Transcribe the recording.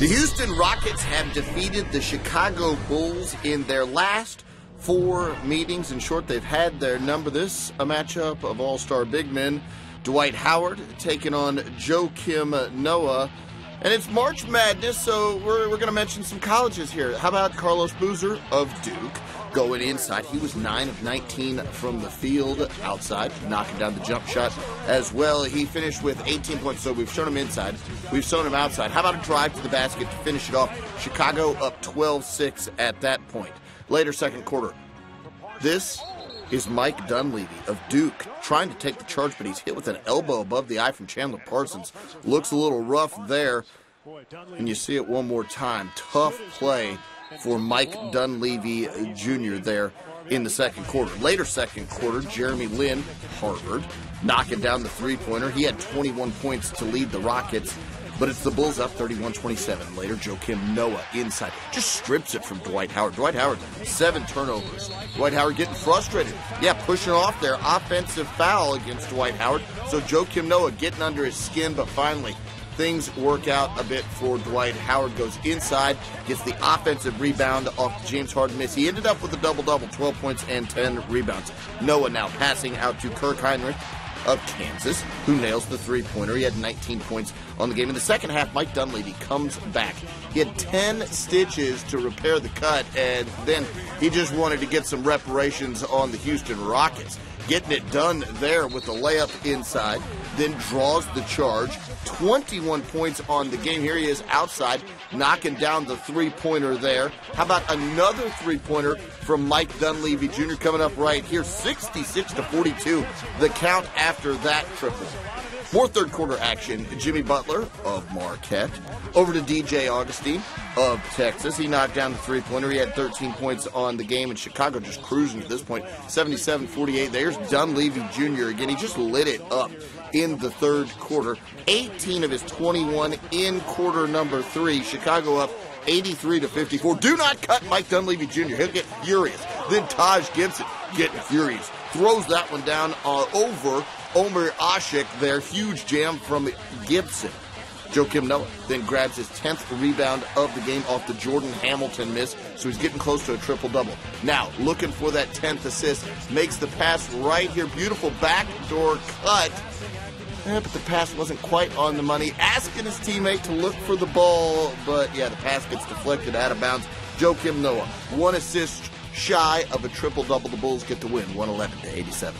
The Houston Rockets have defeated the Chicago Bulls in their last four meetings. In short, they've had their number. This a matchup of all-star big men. Dwight Howard taking on Joakim Noah. And it's March Madness, so we're, we're going to mention some colleges here. How about Carlos Boozer of Duke? Going inside. He was 9 of 19 from the field outside, knocking down the jump shot as well. He finished with 18 points, so we've shown him inside. We've shown him outside. How about a drive to the basket to finish it off? Chicago up 12 6 at that point. Later, second quarter. This is Mike Dunleavy of Duke trying to take the charge, but he's hit with an elbow above the eye from Chandler Parsons. Looks a little rough there. And you see it one more time. Tough play for Mike Dunleavy Jr. there in the second quarter. Later second quarter, Jeremy Lin, Harvard, knocking down the three-pointer. He had 21 points to lead the Rockets, but it's the Bulls up 31-27. Later, Joakim Noah inside just strips it from Dwight Howard. Dwight Howard, seven turnovers. Dwight Howard getting frustrated. Yeah, pushing off their offensive foul against Dwight Howard. So Joakim Noah getting under his skin, but finally things work out a bit for Dwight Howard. Goes inside, gets the offensive rebound off James Harden miss. He ended up with a double double, 12 points and 10 rebounds. Noah now passing out to Kirk Hinrich of Kansas, who nails the three pointer. He had 19 points on the game. In the second half, Mike Dunleavy comes back. He had 10 stitches to repair the cut, and then he just wanted to get some reparations on the Houston Rockets. Getting it done there with the layup inside, then draws the charge. 21 points on the game. Here he is outside, knocking down the three pointer there. How about another three pointer from Mike Dunleavy Jr. coming up right here? 66 to 42. The count after that triple. More third quarter action. Jimmy Butler of Marquette over to DJ Augustin of Texas. He knocked down the three pointer. He had 13 points on the game, and Chicago just cruising at this point 77 48. There's Dunleavy Jr. again. He just lit it up in the third quarter. 18 of his 21 in quarter number three. Chicago up 83 to 54. Do not cut Mike Dunleavy Jr. He'll get furious. Then Taj Gibson getting furious. Throws that one down uh, over Omer Asik there. Huge jam from Gibson. Joakim Noah then grabs his 10th rebound of the game off the Jordan Hamilton miss, so he's getting close to a triple double. Now, looking for that 10th assist, makes the pass right here. Beautiful backdoor cut. But the pass wasn't quite on the money. Asking his teammate to look for the ball, but yeah, the pass gets deflected out of bounds. Joakim Noah, one assist shy of a triple double. The Bulls get the win, 111 to 87.